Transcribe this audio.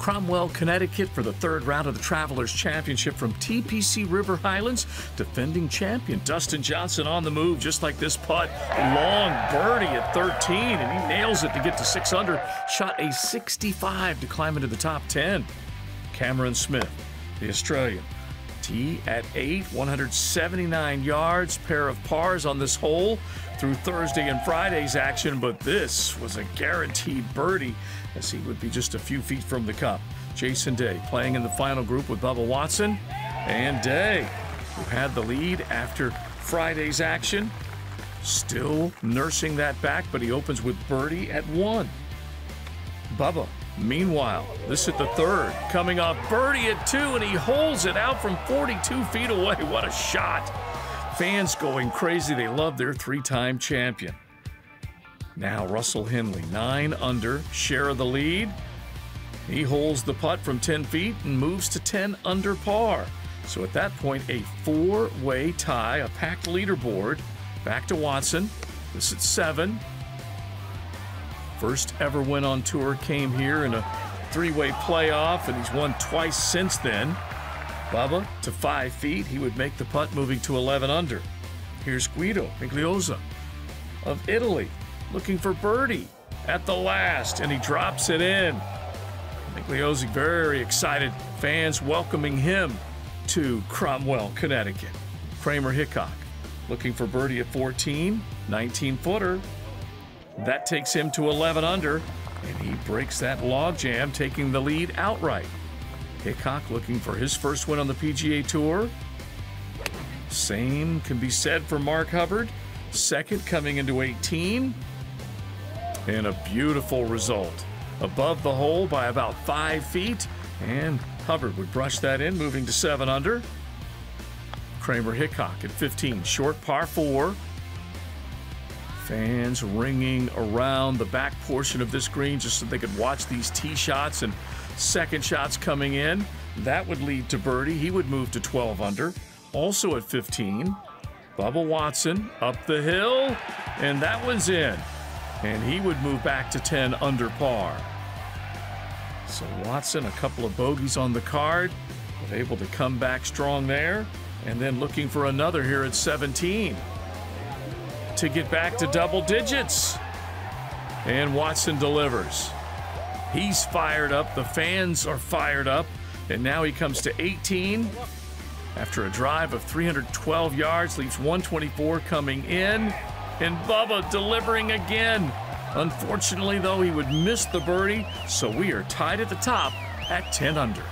Cromwell, Connecticut for the third round of the Travelers Championship from TPC River Highlands. Defending champion Dustin Johnson on the move, just like this putt. Long birdie at 13, and he nails it to get to six under. Shot a 65 to climb into the top 10. Cameron Smith, the Australian. At 8, 179 yards, pair of pars on this hole through Thursday and Friday's action, but this was a guaranteed birdie as he would be just a few feet from the cup. Jason Day playing in the final group with Bubba Watson, and Day, who had the lead after Friday's action, still nursing that back, but he opens with birdie at 1. Bubba Meanwhile, this at the third, coming off birdie at two, and he holds it out from 42 feet away. What a shot! Fans going crazy. They love their three time champion. Now, Russell Henley, nine under, share of the lead. He holds the putt from 10 feet and moves to 10 under par. So at that point, a four way tie, a packed leaderboard. Back to Watson. This at seven. First ever win on tour came here in a three way playoff, and he's won twice since then. Bubba to five feet. He would make the putt moving to 11 under. Here's Guido Migliozzi of Italy looking for birdie at the last, and he drops it in. Migliozzi very excited. Fans welcoming him to Cromwell, Connecticut. Kramer Hickok looking for birdie at 14, 19 footer. That takes him to 11 under, and he breaks that logjam, taking the lead outright. Hickok looking for his first win on the PGA Tour. Same can be said for Mark Hubbard, second coming into 18. And a beautiful result. Above the hole by about five feet, and Hubbard would brush that in, moving to 7 under. Kramer Hickok at 15, short par 4. Fans ringing around the back portion of this green just so they could watch these tee shots and second shots coming in. That would lead to birdie. He would move to 12 under. Also at 15, Bubba Watson up the hill, and that one's in. And he would move back to 10 under par. So Watson, a couple of bogeys on the card, but able to come back strong there. And then looking for another here at 17 to get back to double digits. And Watson delivers. He's fired up. The fans are fired up. And now he comes to 18 after a drive of 312 yards, leaves 124 coming in. And Bubba delivering again. Unfortunately, though, he would miss the birdie, so we are tied at the top at 10 under.